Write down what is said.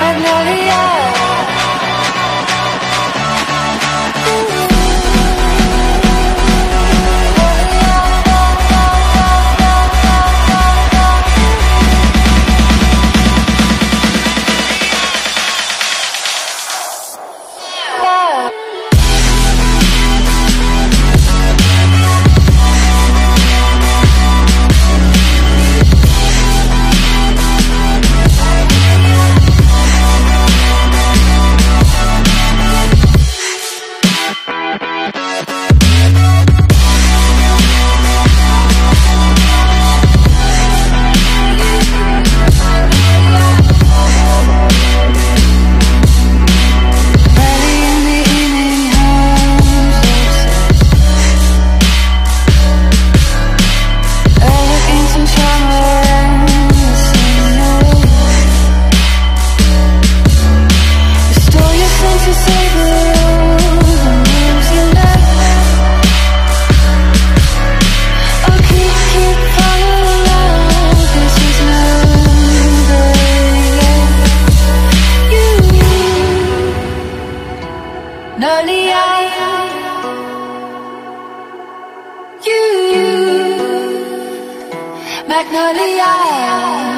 Magnolia, Magnolia.